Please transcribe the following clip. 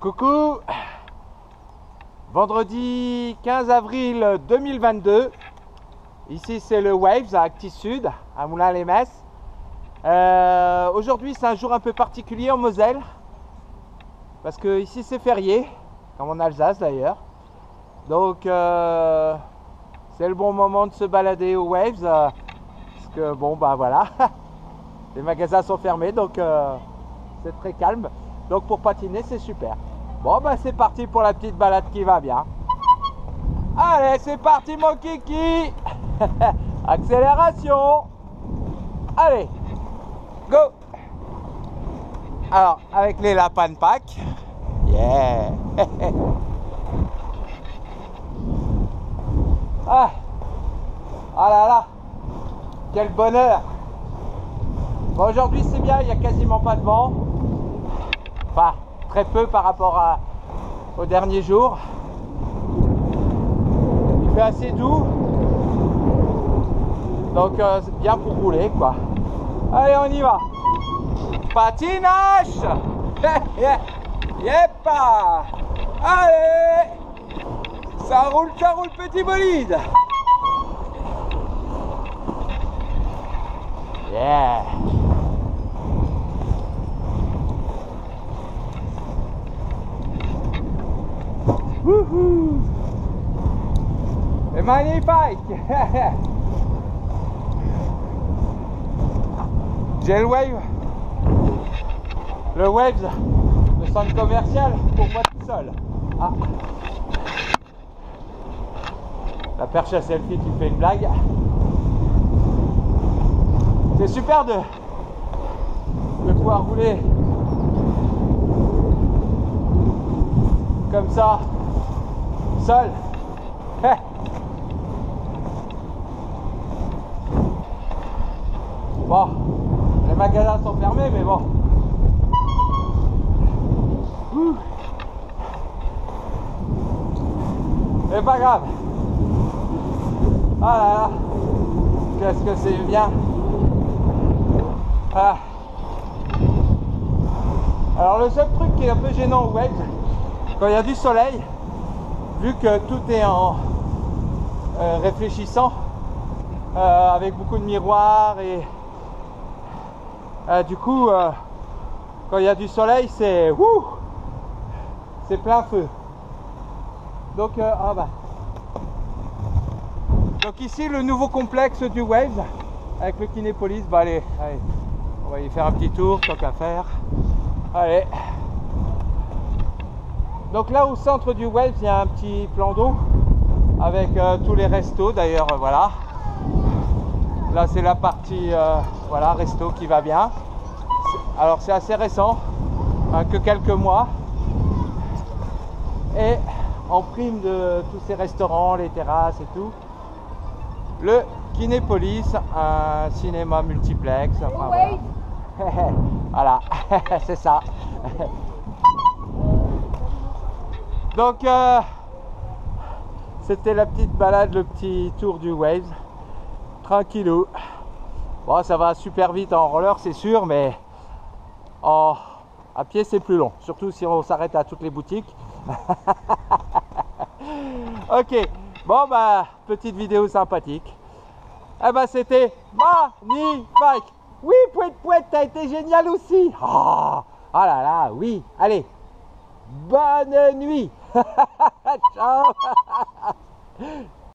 Coucou Vendredi 15 avril 2022. Ici c'est le Waves à Actis Sud, à Moulins-les-Messes. Euh, Aujourd'hui c'est un jour un peu particulier en Moselle. Parce que ici c'est férié, comme en Alsace d'ailleurs. Donc euh, c'est le bon moment de se balader aux Waves. euh, parce que bon bah voilà. Les magasins sont fermés donc c'est très calme. Donc pour patiner c'est super. Bon bah c'est parti pour la petite balade qui va bien. Allez c'est parti mon kiki. Accélération. Allez Go. Alors avec les lapins de Pâques. Yeah. Ah. Ah là là. Quel bonheur. Bon, aujourd'hui c'est bien, il n'y a quasiment pas de vent. Enfin, très peu par rapport à, aux derniers jours. Il fait assez doux. Donc euh, c'est bien pour rouler quoi. Allez on y va. Patinage Yepa Allez Ça roule, ça roule petit bolide Yeah Wouhou C'est magnifique J'ai le Wave. Le Waves Le centre commercial pour moi tout seul. Ah. La perche à selfie qui fait une blague. C'est super de de pouvoir rouler comme ça, seul. Bon, les magasins sont fermés, mais bon. C'est pas grave. Ah là là, qu'est-ce que c'est bien. Ah. Alors le seul truc qui est un peu gênant au Waves, quand il y a du soleil, vu que tout est en euh, réfléchissant, euh, avec beaucoup de miroirs et euh, du coup, quand il y a du soleil, c'est c'est plein feu. Donc, ah bah. Donc ici, le nouveau complexe du Waves avec le Kinépolis. Bah allez, allez, on va y faire un petit tour, tant qu'à faire. Allez. Donc là au centre du Waves, il y a un petit plan d'eau avec euh, tous les restos. D'ailleurs, euh, voilà. Là, c'est la partie euh, voilà resto qui va bien. Alors c'est assez récent, hein, que quelques mois. Et en prime de tous ces restaurants, les terrasses et tout, le Kinépolis, un cinéma multiplex. enfin, voilà. voilà, c'est ça. Donc, euh, c'était la petite balade, le petit tour du Waves. Tranquillou. Bon, ça va super vite en roller, c'est sûr, mais à pied, c'est plus long. Surtout si on s'arrête à toutes les boutiques. ok, bon, bah, petite vidéo sympathique. Eh ben, c'était magnifique. Oui, Pouette Pouette, t'as été génial aussi. Ah ah là là, oui. Allez, Bonne nuit. Ciao.